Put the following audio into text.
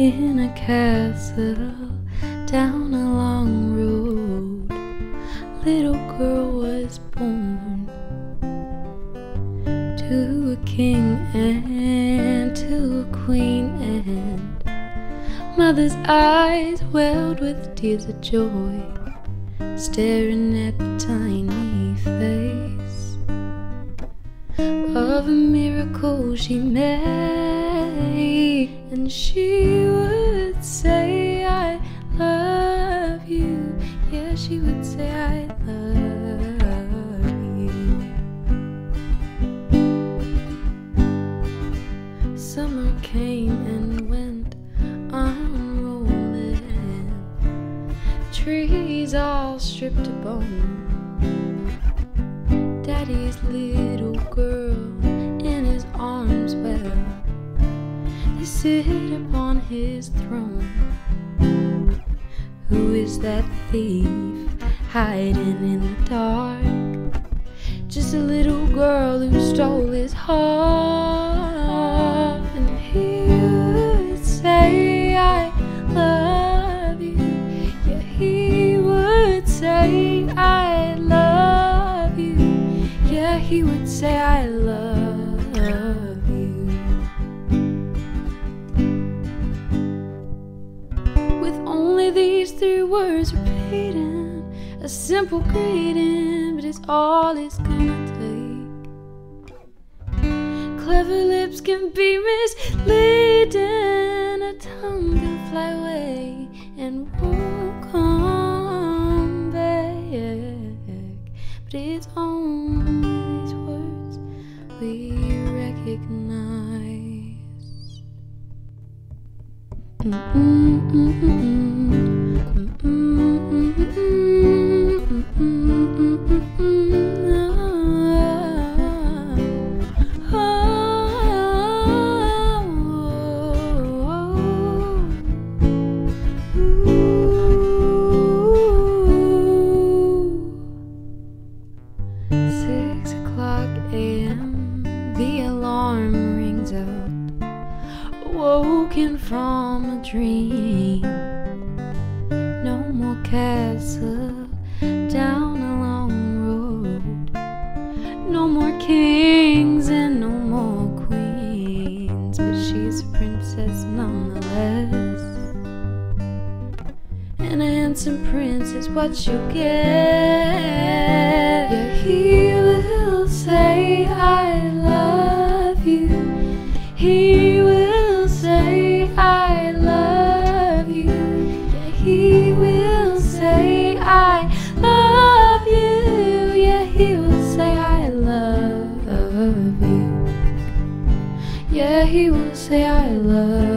in a castle down a long road. Little girl was born to a king and to a queen, and mother's eyes welled with tears of joy, staring at the tiny face of a miracle she and she would say, I love you. Yeah, she would say, I love you. Summer came and went, unrolling. Trees all stripped to bone. Daddy's little girl sit upon his throne. Who is that thief hiding in the dark? Just a little girl who stole his heart. And he would say, I love you. Yeah, he would say, I love you. Yeah, he would say, I love you. With only these three words repeating, a simple greeting, but it's all it's gonna take. Clever lips can be misleading, a tongue can fly away and won't come back. But it's only these words we recognize. Six awoken from a dream. No more castle down a long road. No more kings and no more queens, but she's a princess nonetheless. And a handsome prince is what she'll get. Yeah, he he will say I love